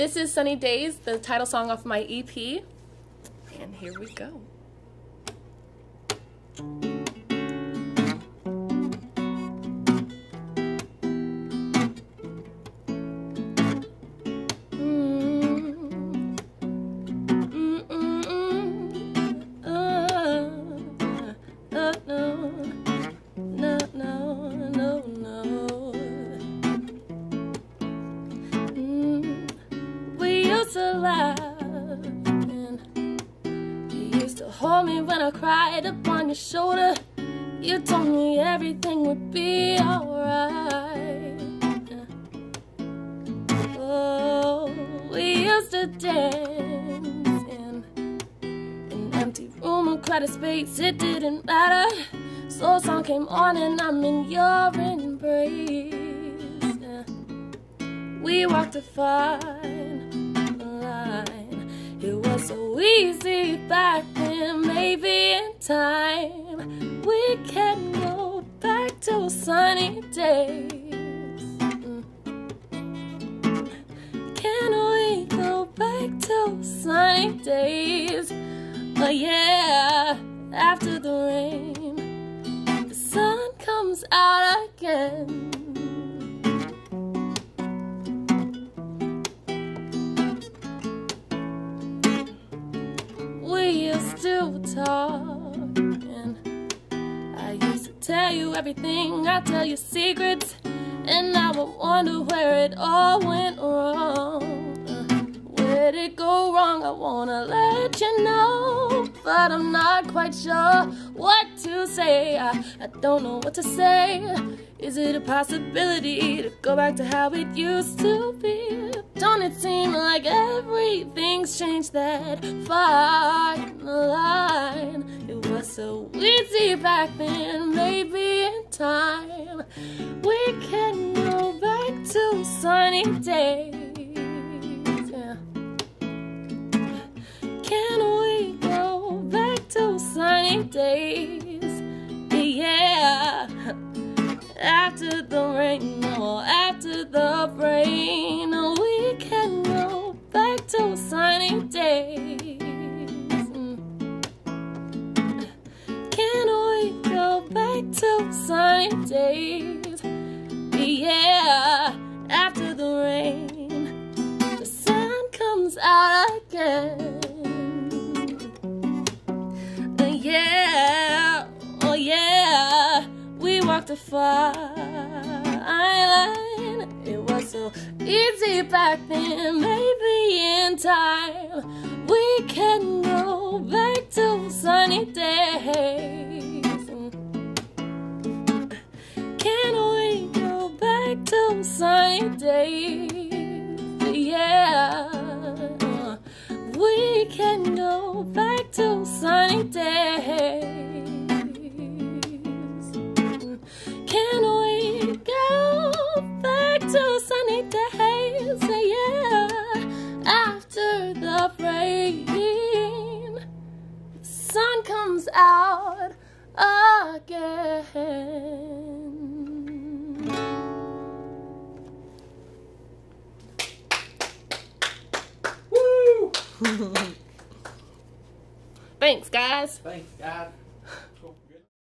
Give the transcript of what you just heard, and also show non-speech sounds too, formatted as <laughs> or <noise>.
This is Sunny Days, the title song off my EP. And here we go. Hold me when I cried upon your shoulder. You told me everything would be alright. Oh, we used to dance in an empty room, a crowded space. It didn't matter. Slow song came on, and I'm in your embrace. We walked a fine was so easy back then. Maybe in time we can go back to sunny days. Can we go back to sunny days? But yeah, after the rain, the sun comes out again. We used to talk, I used to tell you everything. I tell you secrets, and now I wonder where it all went wrong. Where did it go wrong? I wanna let you know, but I'm not quite sure what to say. I, I don't know what to say. Is it a possibility to go back to how it used to be? Don't it seem like everything's changed that far in the line? It was so easy back then, maybe in time we can go back to sunny days. Yeah. Can we go back to sunny days? Yeah. <laughs> After the rain, or after the rain, days? Yeah. After the rain, the sun comes out again. Uh, yeah, oh yeah, we walked a fine line. It was so easy back then, maybe in time we can go back to sunny days. Sunny days? Yeah. We can go back to sunny days. Can we go back to sunny days? Yeah. After the rain, sun comes out again. <laughs> Thanks, guys. Thanks, God.